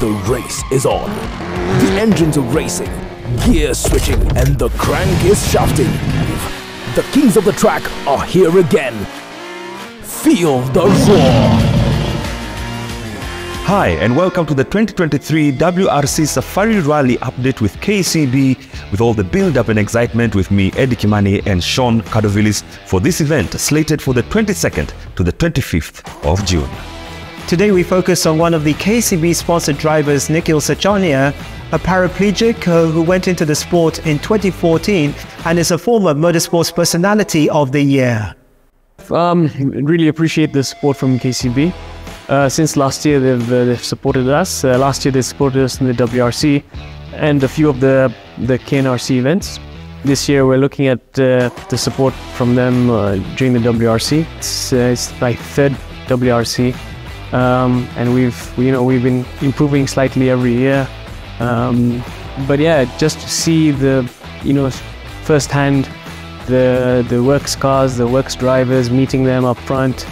The race is on. The engines are racing, gear switching, and the crank is shafting. The kings of the track are here again. Feel the roar. Hi, and welcome to the 2023 WRC Safari Rally update with KCB, with all the build up and excitement with me, Eddie Kimani, and Sean Cardovillis for this event slated for the 22nd to the 25th of June. Today we focus on one of the KCB sponsored drivers, Nikhil Sachania, a paraplegic uh, who went into the sport in 2014 and is a former motorsports personality of the year. Um, really appreciate the support from KCB. Uh, since last year, they've, uh, they've supported us. Uh, last year, they supported us in the WRC and a few of the the KNRC events. This year, we're looking at uh, the support from them uh, during the WRC. It's, it's my third WRC, um, and we've you know we've been improving slightly every year. Um, but yeah, just to see the you know firsthand the the works cars, the works drivers, meeting them up front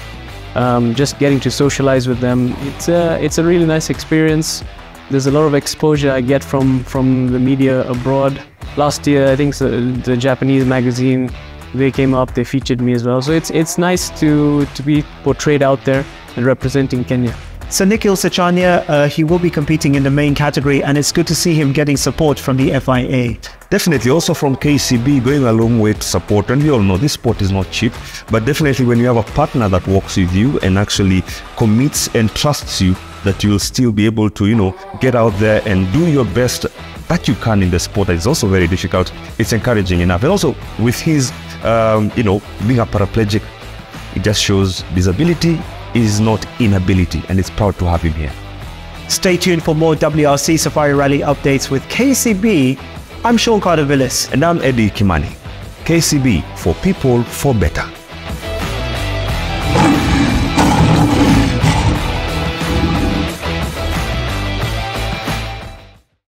um, just getting to socialize with them. It's a, it's a really nice experience. There's a lot of exposure I get from, from the media abroad. Last year, I think the, the Japanese magazine, they came up, they featured me as well. So it's, it's nice to, to be portrayed out there representing Kenya. So Nikhil Sachania, uh, he will be competing in the main category and it's good to see him getting support from the FIA. Definitely also from KCB going a long way to support and we all know this sport is not cheap but definitely when you have a partner that works with you and actually commits and trusts you that you'll still be able to you know get out there and do your best that you can in the sport That is also very difficult it's encouraging enough and also with his um, you know being a paraplegic it just shows disability is not inability and it's proud to have him here. Stay tuned for more WRC Safari Rally updates with KCB. I'm Sean Carter. And I'm Eddie Kimani. KCB for people for better.